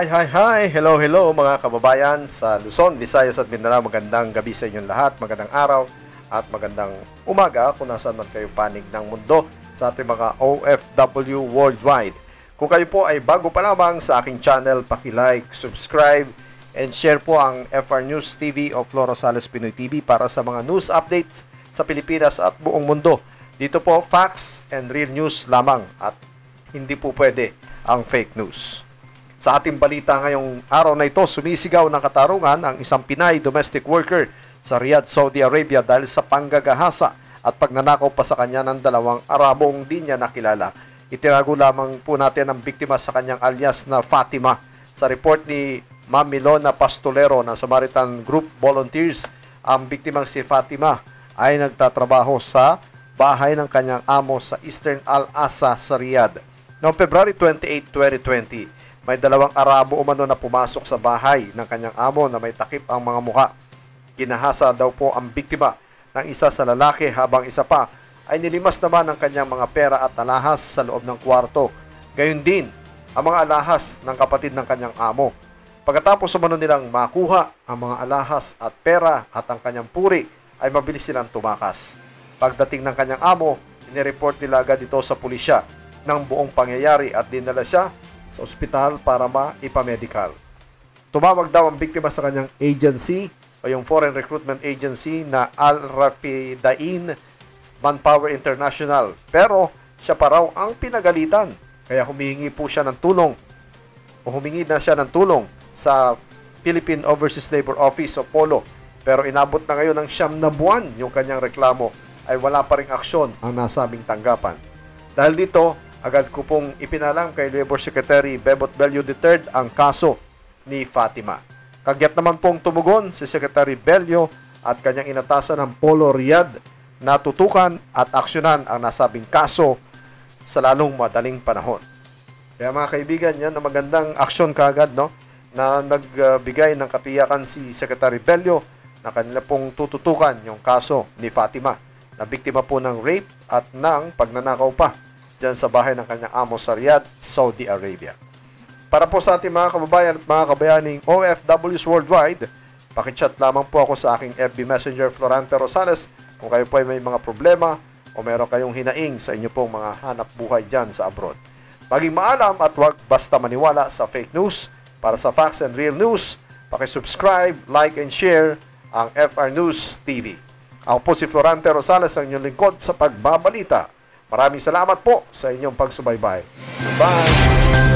Hi, hi, hi! Hello, hello mga kababayan sa Luzon, Visayas at Mindanao. Magandang gabi sa inyong lahat, magandang araw at magandang umaga kung nasaan man kayo panig ng mundo sa ating mga OFW worldwide. Kung kayo po ay bago pa lamang sa aking channel, paki-like, subscribe, and share po ang FR News TV o Floro Sales Pinoy TV para sa mga news updates sa Pilipinas at buong mundo. Dito po, facts and real news lamang at hindi po pwede ang fake news. Sa ating balita ngayong araw na ito, sumisigaw ng katarungan ang isang Pinay domestic worker sa Riyadh, Saudi Arabia dahil sa panggagahasa at pagnanakaw pa sa kanya ng dalawang Arabong di niya nakilala. Itinago lamang po natin ang biktima sa kanyang alias na Fatima. Sa report ni Ma'am Milona Pastolero ng Samaritan Group Volunteers, ang biktimang si Fatima ay nagtatrabaho sa bahay ng kanyang amo sa Eastern Al-Asa sa Riyadh. Noong February 28, 2020, may dalawang Arabo umano na pumasok sa bahay ng kanyang amo na may takip ang mga muka. Ginahasa daw po ang biktima ng isa sa lalaki habang isa pa ay nilimas naman ang kanyang mga pera at alahas sa loob ng kwarto. Gayun din ang mga alahas ng kapatid ng kanyang amo. Pagkatapos umano nilang makuha ang mga alahas at pera at ang kanyang puri ay mabilis silang tumakas. Pagdating ng kanyang amo, inireport nila agad ito sa pulisya ng buong pangyayari at dinala siya sa ospital para maipamedical. Tumawag daw ang biktima sa kanyang agency o yung Foreign Recruitment Agency na Al Rafidain Manpower International. Pero siya pa raw ang pinagalitan. Kaya humihingi po siya ng tulong o humingi na siya ng tulong sa Philippine Overseas Labor Office o POLO. Pero inabot na ngayon ng siyam na buwan yung kanyang reklamo ay wala pa ring aksyon ang nasabing tanggapan. Dahil dito, agad ko pong ipinalam kay Labor Secretary Bebot Bello III ang kaso ni Fatima. Kagyat naman pong tumugon si Secretary Bello at kanyang inatasan ng Polo Riyadh na tutukan at aksyonan ang nasabing kaso sa lalong madaling panahon. Kaya mga kaibigan, yan ang magandang aksyon kagad no? na nagbigay ng katiyakan si Secretary Bello na kanila pong tututukan yung kaso ni Fatima na biktima po ng rape at ng pagnanakaw pa dyan sa bahay ng kanyang amo sa Riyadh, Saudi Arabia. Para po sa ating mga kababayan at mga kabayaning OFWs worldwide, pakichat lamang po ako sa aking FB Messenger Florante Rosales kung kayo po ay may mga problema o meron kayong hinaing sa inyo pong mga hanap buhay dyan sa abroad. Maging maalam at huwag basta maniwala sa fake news. Para sa facts and real news, pakisubscribe, like, and share ang FR News TV. Ako po si Florante Rosales, ang inyong lingkod sa pagbabalita Maraming salamat po sa inyong pagsubaybay. Bye!